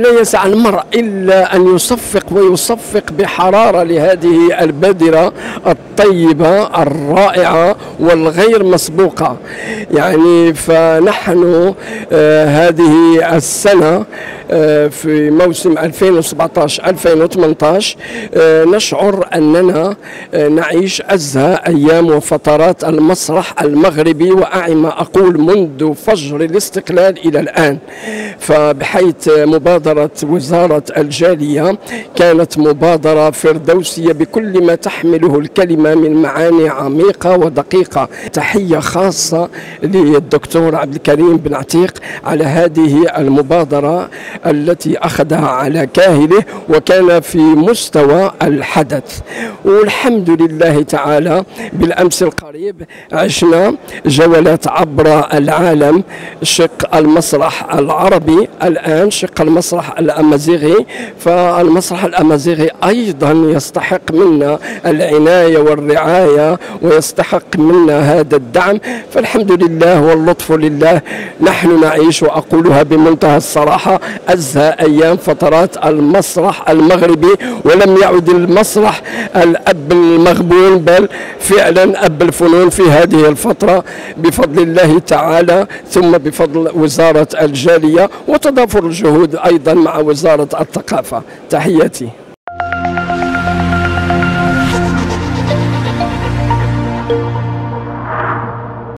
لا يسع المرء إلا أن يصفق ويصفق بحرارة لهذه البادرة الطيبة الرائعة والغير مسبوقة. يعني فنحن آه هذه السنة آه في موسم 2017 2018 آه نشعر أننا نعيش أزهى أيام وفترات المسرح المغربي وأعم أقول منذ فجر الاستقلال إلى الآن. فبحيث مبادرة وزارة الجالية كانت مبادرة فردوسية بكل ما تحمله الكلمة من معاني عميقة ودقيقة. تحية خاصة للدكتور عبد الكريم بن عتيق على هذه المبادرة التي أخذها على كاهله وكان في مستوى الحدث. والحمد لله تعالى بالأمس القريب عشنا جولات عبر العالم شق المسرح العربي الآن شق المسرح الأمازيغي. فالمسرح الأمازيغي أيضا يستحق منا العناية والرعاية ويستحق منا هذا الدعم. فالحمد لله واللطف لله. نحن نعيش وأقولها بمنتهى الصراحة. أزهى أيام فترات المسرح المغربي ولم يعد المسرح الأب المغبون بل فعلا أب الفنون في هذه الفترة. بفضل الله تعالى ثم بفضل وزارة الجالية. وتضافر الجهود أيضا مع وزارة الثقافة. تحياتي.